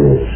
is